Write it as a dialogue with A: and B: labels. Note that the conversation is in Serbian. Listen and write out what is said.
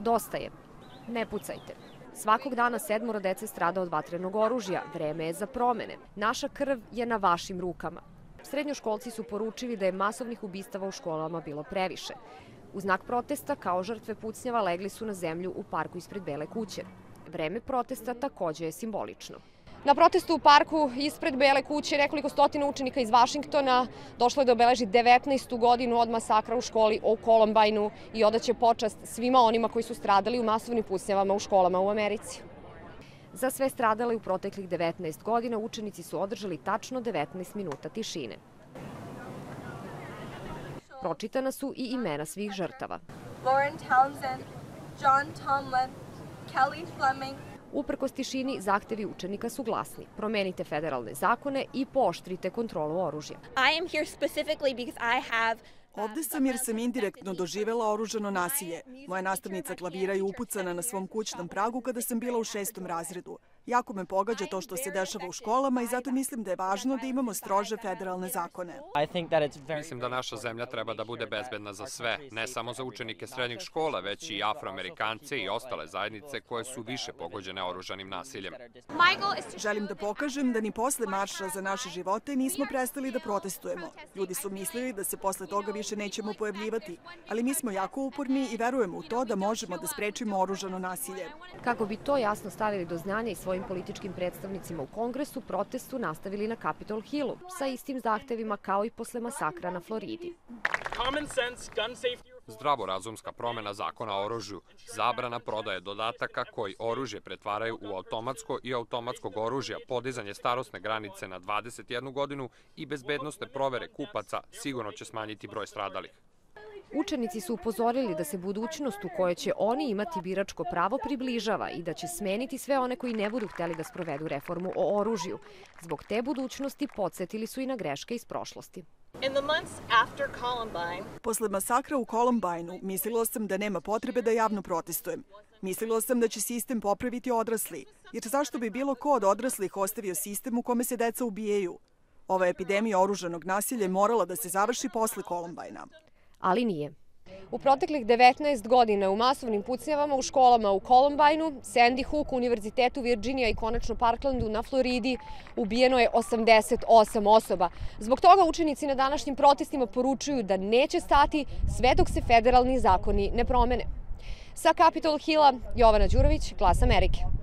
A: Dosta je. Ne pucajte. Svakog dana sedmoro dece strada od vatrenog oružja. Vreme je za promene. Naša krv je na vašim rukama. Srednjoškolci su poručili da je masovnih ubistava u školama bilo previše. U znak protesta, kao žrtve pucnjava, legli su na zemlju u parku ispred Bele kuće. Vreme protesta takođe je simbolično. Na protestu u parku ispred Bele kuće nekoliko stotina učenika iz Vašingtona došlo je da obeleži 19. godinu od masakra u školi o Columbine-u i odaće počast svima onima koji su stradali u masovnim pucnjavama u školama u Americi. Za sve stradale u proteklih 19 godina učenici su održali tačno 19 minuta tišine. Pročitana su i imena svih žrtava.
B: Lauren Townsend, John Tomlin, Kelly Fleming,
A: Uprkos tišini, zahtevi učenika su glasni. Promenite federalne zakone i pooštrite kontrolu oružja.
C: I am here specifically because I have
D: Ovde sam jer sam indirektno doživela oružano nasilje. Moja nastavnica klavira je upucana na svom kućnom pragu kada sam bila u šestom razredu. Jako me pogađa to što se dešava u školama i zato mislim da je važno da imamo strože federalne zakone.
E: Mislim da naša zemlja treba da bude bezbedna za sve, ne samo za učenike srednjih škola, već i afroamerikance i ostale zajednice koje su više pogođene oružanim nasiljem.
D: Želim da pokažem da ni posle marša za naše živote nismo prestali da protestujemo. Ljudi su mislili da se posle toga više nećemo pojavljivati, ali mi smo jako uporni i verujemo u to da možemo da sprečimo oružano nasilje.
A: Kako bi to jasno stavili do znanja i svojim političkim predstavnicima u Kongresu, protestu nastavili na Capitol Hillu sa istim zahtevima kao i posle masakra na Floridi.
E: Zdravorazumska promena zakona o oružju, zabrana prodaje dodataka koji oružje pretvaraju u automatsko i automatskog oružja, podizanje starosne granice na 21 godinu i bezbednostne provere kupaca sigurno će smanjiti broj stradalih.
A: Učenici su upozorili da se budućnost u kojoj će oni imati biračko pravo približava i da će smeniti sve one koji ne budu hteli da sprovedu reformu o oružju. Zbog te budućnosti podsjetili su i na greške iz prošlosti.
B: In the months after Columbine,
D: Posle masakra u Columbine-u mislila sam da nema potrebe da javno protestujem. Mislila sam da će sistem popraviti odrasli, jer zašto bi bilo ko od odraslih ostavio sistem u kome se deca ubijaju? Ova epidemija oružanog nasilja je morala da se završi posle Columbine-a.
A: Ali nije. U proteklih 19 godina u masovnim pucnjavama u školama u Columbine-u, Sandy Hook, Univerzitetu Virginia i konačno Parklandu na Floridi ubijeno je 88 osoba. Zbog toga učenici na današnjim protestima poručuju da neće stati sve dok se federalni zakoni ne promene. Sa Capitol Hilla, Jovana Đurović, Glas Amerike.